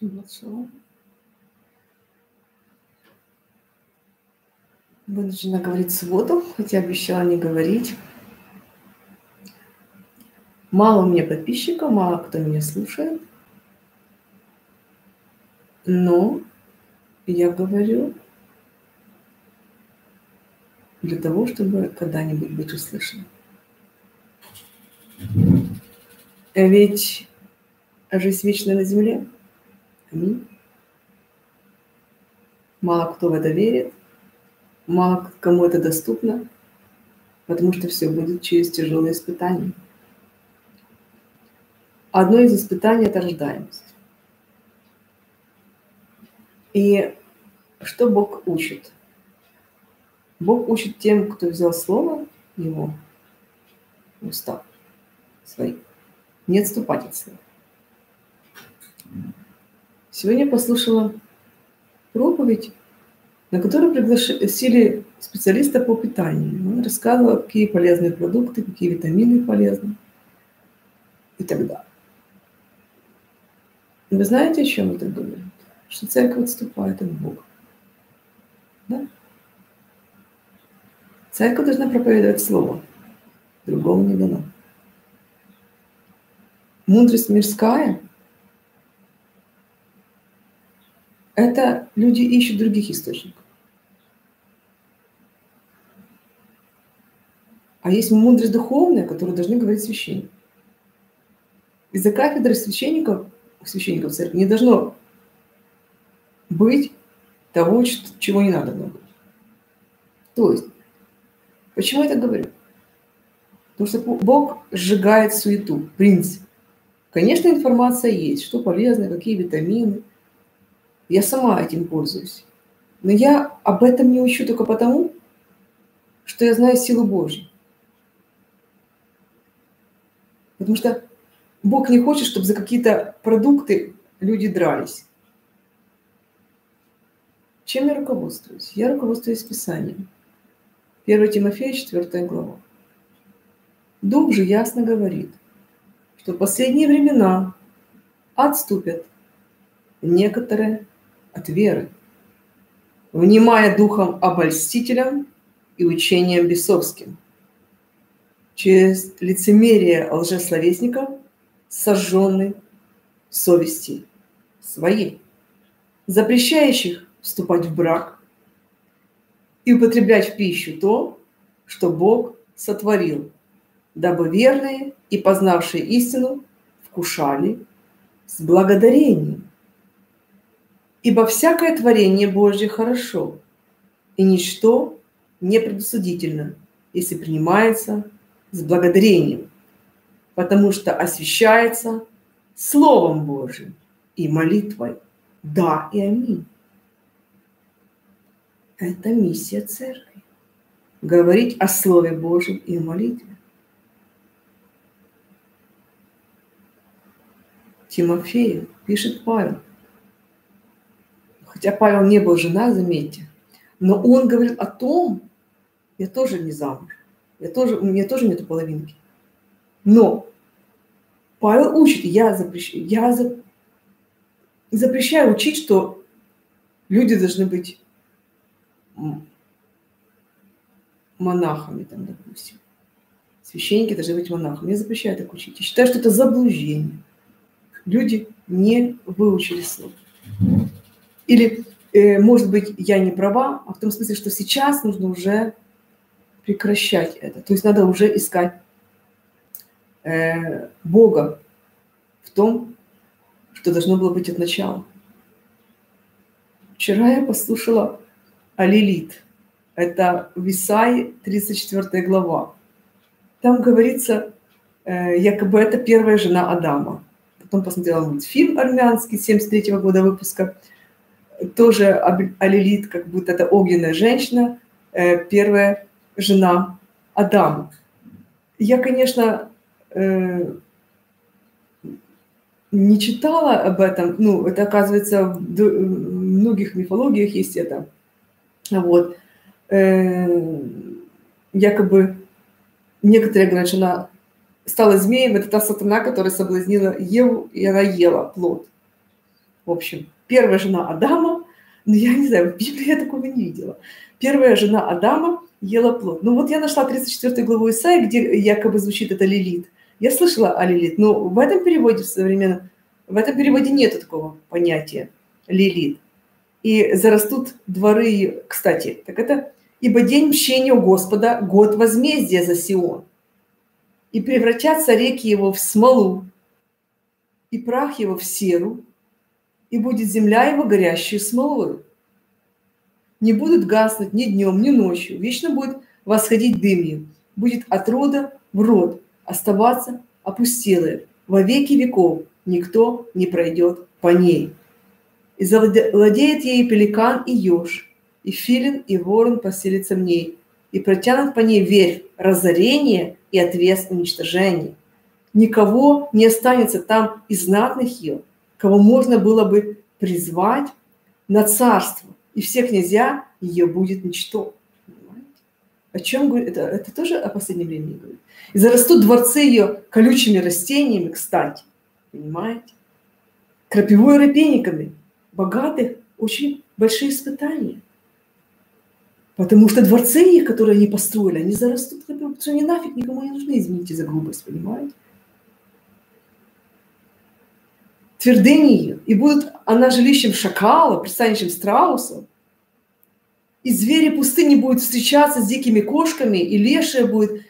Хорошо. Вынуждена говорить субботу, хотя обещала не говорить. Мало у меня подписчиков, мало кто меня слушает. Но я говорю для того, чтобы когда-нибудь быть услышанным. Ведь жизнь вечная на земле. Мало кто в это верит, мало кому это доступно, потому что все будет через тяжелые испытания. Одно из испытаний – это рождаемость. И что Бог учит? Бог учит тем, кто взял слово Его, устав свои, не отступать от слова. Сегодня послушала проповедь, на которую пригласили специалиста по питанию. Он рассказывал, какие полезные продукты, какие витамины полезны и так далее. Вы знаете, о чем это говорит? Что церковь отступает от Бога. Да? Церковь должна проповедовать Слово. Другого не дано. Мудрость мирская – это люди ищут других источников. А есть мудрость духовная, которую должны говорить священники. Из-за кафедры священников, священников церкви не должно быть того, чего не надо быть. То есть Почему я так говорю? Потому что Бог сжигает суету, принцип. Конечно, информация есть, что полезно, какие витамины. Я сама этим пользуюсь. Но я об этом не учу только потому, что я знаю силу Божью. Потому что Бог не хочет, чтобы за какие-то продукты люди дрались. Чем я руководствуюсь? Я руководствуюсь Писанием. 1 Тимофея, 4 глава. Дух же ясно говорит, что в последние времена отступят некоторые от веры, внимая духом обольстителям и учением бесовским, через лицемерие лжесловесников, сожженной совести своей, запрещающих вступать в брак и употреблять в пищу то, что Бог сотворил, дабы верные и познавшие истину вкушали с благодарением. Ибо всякое творение Божье хорошо, и ничто не предусудительно, если принимается с благодарением, потому что освящается Словом Божьим и молитвой. Да и аминь. Это миссия церкви. Говорить о Слове Божьем и молитве. Тимофею пишет Павел. Хотя Павел не был жена, заметьте. Но он говорит о том, я тоже не замуж, я тоже, у меня тоже нету половинки. Но Павел учит, я запрещаю, я запрещаю учить, что люди должны быть монахами, там, допустим. Священники должны быть монахами. Я запрещаю так учить. Я считаю, что это заблуждение. Люди не выучили слово. Или, э, может быть, я не права, а в том смысле, что сейчас нужно уже прекращать это. То есть надо уже искать э, Бога в том, что должно было быть от начала. Вчера я послушала Алилит. Это в Исаии 34 глава. Там говорится, э, якобы это первая жена Адама. Потом посмотрела мультфильм армянский 73 -го года выпуска. Тоже Алилит, как будто это огненная женщина, э, первая жена Адама. Я, конечно, э, не читала об этом, ну, это оказывается в многих мифологиях есть это. Вот. Э, якобы некоторые говорят, что она стала змеем, это та сатана, которая соблазнила Еву, и она ела плод. В общем, первая жена Адама, ну я не знаю, в Библии я такого не видела. Первая жена Адама ела плод. Ну вот я нашла 34 главу Исаия, где якобы звучит это Лилит. Я слышала о Лилит, но в этом переводе в современном, в этом переводе нет такого понятия Лилит. И зарастут дворы, кстати, так это ибо день мщения у Господа, год возмездия за Сион. И превратятся реки его в смолу, и прах его в серу, и будет земля его горящей смолой. Не будут гаснуть ни днем, ни ночью, вечно будет восходить дым будет от рода в род, оставаться опустелая. Во веки веков никто не пройдет по ней. И завладеет ей пеликан и еж, и филин и ворон поселится в ней, и протянут по ней верь разорения и отвес уничтожения. Никого не останется там из знатных ее, кого можно было бы призвать на царство, и все князья ее будет ничто. О чем говорит? Это, это тоже о последнем времени говорит. И зарастут дворцы ее колючими растениями, кстати. Понимаете? Крапивой рапейниками. Богатых очень большие испытания. Потому что дворцы их, которые они построили, они зарастут крапивой, потому они нафиг никому не нужны, извините за грубость, понимаете? Твердыни ее. И будут она жилищем шакала, пристанищем страусов. И звери пустыни будут встречаться с дикими кошками, и лешие будет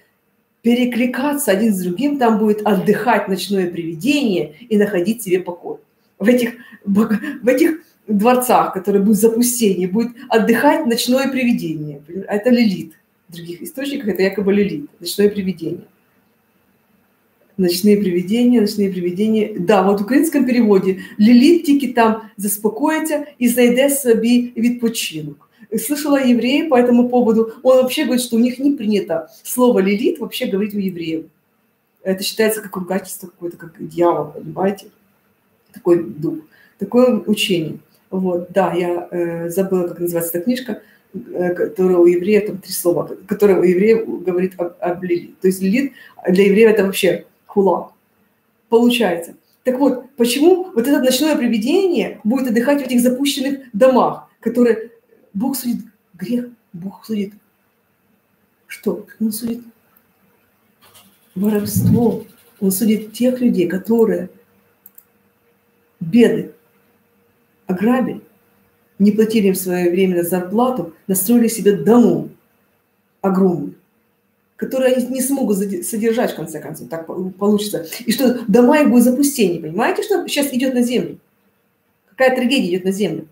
перекликаться один с другим, там будет отдыхать ночное привидение и находить себе покой. В этих, в этих дворцах, которые будут запустение, будет отдыхать ночное привидение. Это лилит. В других источниках это якобы лилит, ночное привидение. Ночные привидения, ночные привидения. Да, вот в українському переводі ліліт тільки там заспокоїться і знайде собі відпочинок слышала евреи по этому поводу, он вообще говорит, что у них не принято слово «лилит» вообще говорить у евреев. Это считается как ругательство какое-то, как дьявол, понимаете? Такой дух, такое учение. Вот, да, я э, забыла, как называется эта книжка, э, которая у евреев, там три слова, которая у евреев говорит об, об лилит. То есть лилит для евреев это вообще хула. Получается. Так вот, почему вот это ночное привидение будет отдыхать в этих запущенных домах, которые Бог судит грех, Бог судит что? Он судит воровство, он судит тех людей, которые беды ограбили, не платили им в свое время зарплату, настроили себе дому огромную, которые они не смогут содержать, в конце концов, так получится. И что дома их будет запустение. Понимаете, что сейчас идет на землю? Какая трагедия идет на землю?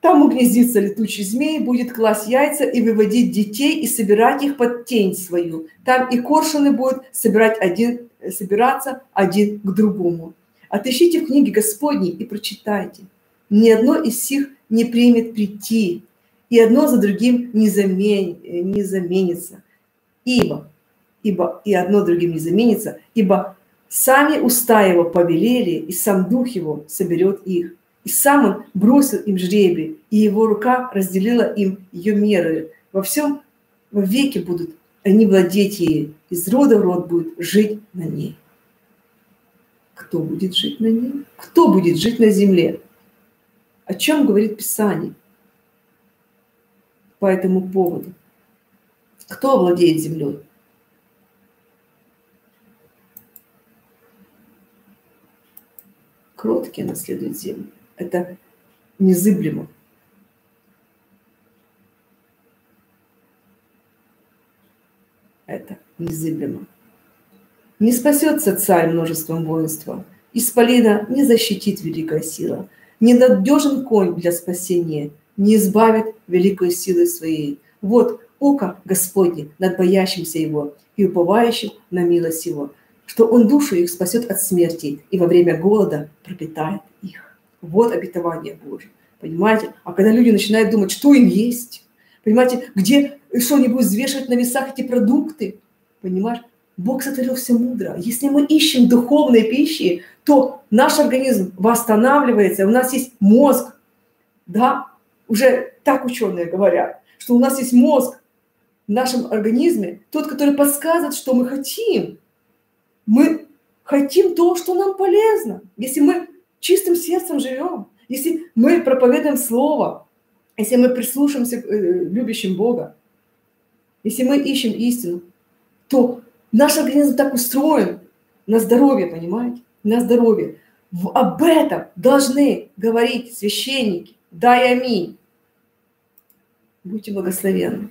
Там угнездится летучий змей, будет класть яйца и выводить детей и собирать их под тень свою. Там и коршуны будут собирать один, собираться один к другому. Отыщите в книге Господней и прочитайте. Ни одно из сих не примет прийти, и одно за другим не, замен, не заменится. Ибо, ибо и одно другим не заменится, ибо сами уста его повелели, и сам дух его соберет их. И сам он бросил им жребий, и его рука разделила им ее меры. Во всем во веки будут они владеть ей, из рода в род будет жить на ней. Кто будет жить на ней? Кто будет жить на земле? О чем говорит Писание по этому поводу? Кто владеет землей? Кроткие наследуют землю это незыблемо. Это незыблемо. Не спасется царь множеством воинства, Исполина не защитит великая сила, не надежен конь для спасения, не избавит великой силы своей. Вот око Господне над боящимся Его и уповающим на милость Его, что Он душу их спасет от смерти и во время голода пропитает их. Вот обетование Божье. Понимаете? А когда люди начинают думать, что им есть, понимаете, где, что они будут взвешивать на весах эти продукты, понимаешь? Бог сотворил все мудро. Если мы ищем духовной пищи, то наш организм восстанавливается, у нас есть мозг, да, уже так ученые говорят, что у нас есть мозг в нашем организме, тот, который подсказывает, что мы хотим. Мы хотим то, что нам полезно, если мы чистым сердцем живем, если мы проповедуем Слово, если мы прислушаемся к э, любящим Бога, если мы ищем истину, то наш организм так устроен на здоровье, понимаете? На здоровье. Об этом должны говорить священники. Дай аминь. Будьте благословенны.